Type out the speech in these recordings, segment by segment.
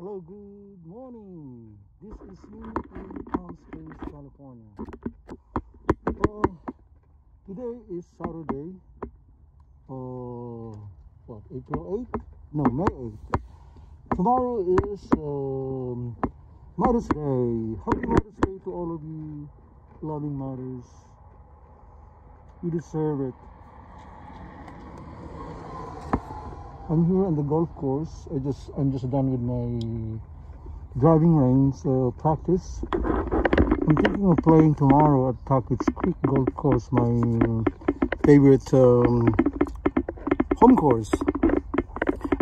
Hello, good morning. This is me in Palm Springs, California. Uh, today is Saturday. Uh, what, April 8th? No, May 8th. Tomorrow is um, Mother's Day. Happy Mother's Day to all of you loving mothers. You deserve it. I'm here on the golf course. I just I'm just done with my driving range uh, practice. I'm thinking of playing tomorrow at Tahquitz Creek Golf Course, my favorite um, home course.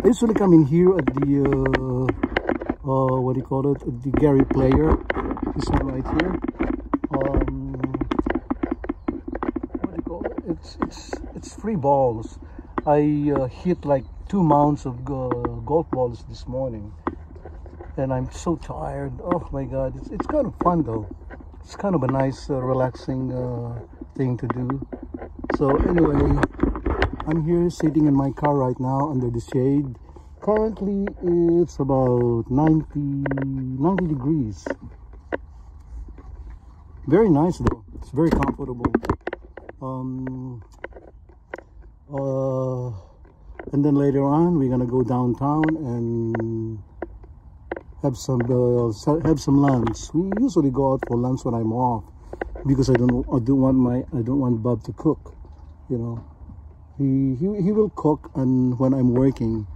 I usually come in here at the uh, uh, what do you call it? The Gary Player. This one right here. Um, what do you call it? It's it's it's free balls. I uh, hit like two mounds of golf balls this morning. And I'm so tired. Oh my god it's, it's kind of fun though. It's kind of a nice uh, relaxing uh, thing to do. So anyway I'm here sitting in my car right now under the shade. Currently it's about 90 90 degrees. Very nice though. It's very comfortable. Um, uh, and then later on we're gonna go downtown and have some uh, have some lunch. We usually go out for lunch when i'm off because i don't i don't want my i don't want bob to cook you know. He he, he will cook and when i'm working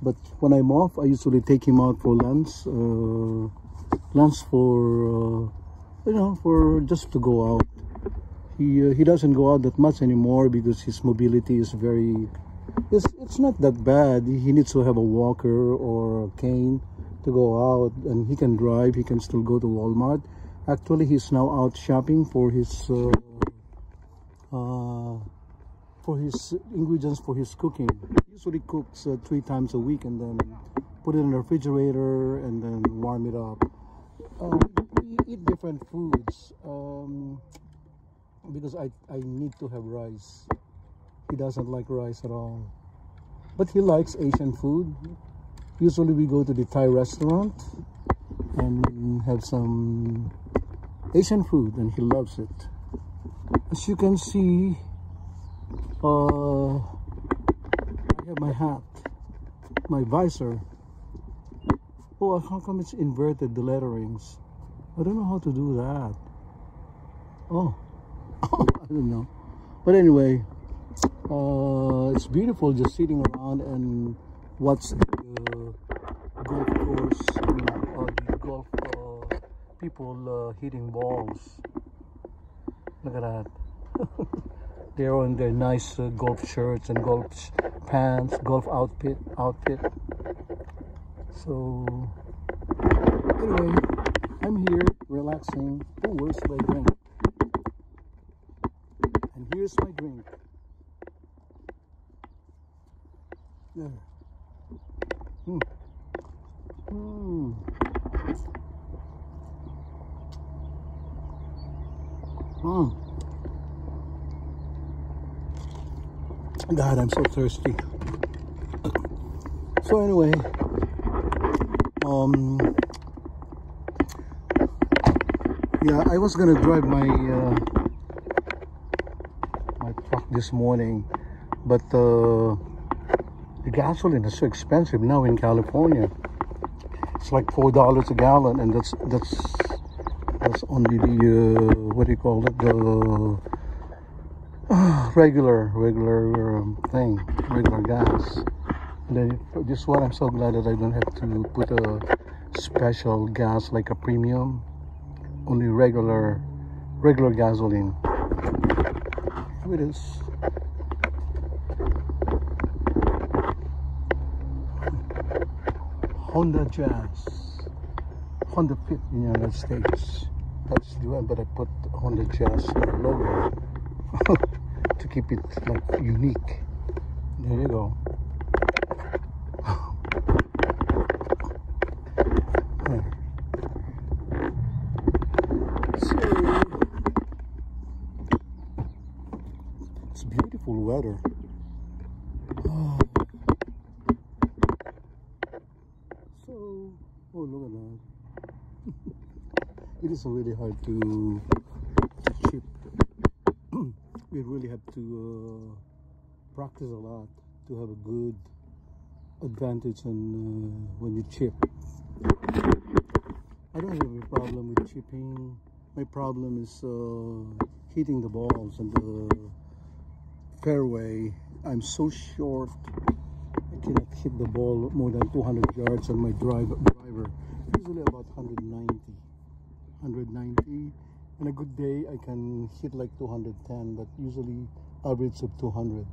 but when i'm off i usually take him out for lunch uh, lunch for uh, you know for just to go out. He uh, he doesn't go out that much anymore because his mobility is very it's, it's not that bad. He needs to have a walker or a cane to go out and he can drive. He can still go to walmart. Actually he's now out shopping for his uh, uh, for his ingredients for his cooking. He usually cooks uh, three times a week and then put it in the refrigerator and then warm it up. Uh, we eat different foods um, because I, I need to have rice he doesn't like rice at all. But he likes Asian food. Usually we go to the Thai restaurant and have some Asian food and he loves it. As you can see, uh, I have my hat, my visor. Oh, how come it's inverted, the letterings? I don't know how to do that. Oh, I don't know. But anyway, uh, it's beautiful just sitting around and watch the golf course uh, the golf uh, people uh, hitting balls. Look at that. They're on their nice uh, golf shirts and golf pants golf outfit outfit. So anyway i'm here relaxing. Oh where's my drink and here's my drink there. Mm. Mm. Mm. God, I'm so thirsty. So anyway, um, yeah, I was gonna drive my uh, my truck this morning, but uh, the gasoline is so expensive now in California. It's like four dollars a gallon, and that's that's that's only the uh, what do you call it the regular regular um, thing, regular gas. And then this one, I'm so glad that I don't have to put a special gas like a premium. Only regular regular gasoline. Here it is. Honda Jazz. Honda Fit in the United States. That's the one, but I put Honda Jazz logo to keep it like unique. There you go. it's beautiful weather. Oh. So Oh, look at that. it is really hard to. We really have to uh, practice a lot to have a good advantage on uh, when you chip. I don't have a problem with chipping. My problem is uh, hitting the balls and the fairway. I'm so short I cannot hit the ball more than 200 yards on my drive, driver. Usually about 190. 190. On a good day, I can hit like 210, but usually average of 200.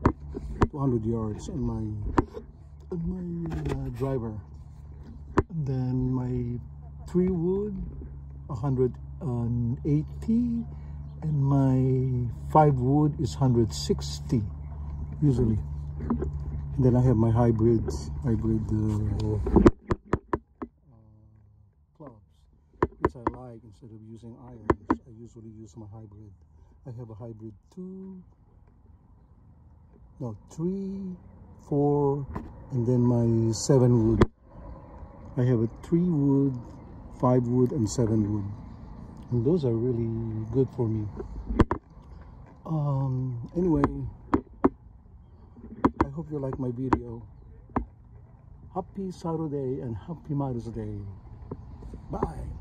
200 yards on my on my uh, driver. Then my three wood 180 and my five wood is 160 usually then I have my hybrid hybrid uh, clubs which I like instead of using irons usually use my hybrid I have a hybrid two no three four and then my seven wood I have a three wood five wood and seven wood and those are really good for me um anyway I hope you like my video. Happy Saturday and happy Mother's Day. Bye.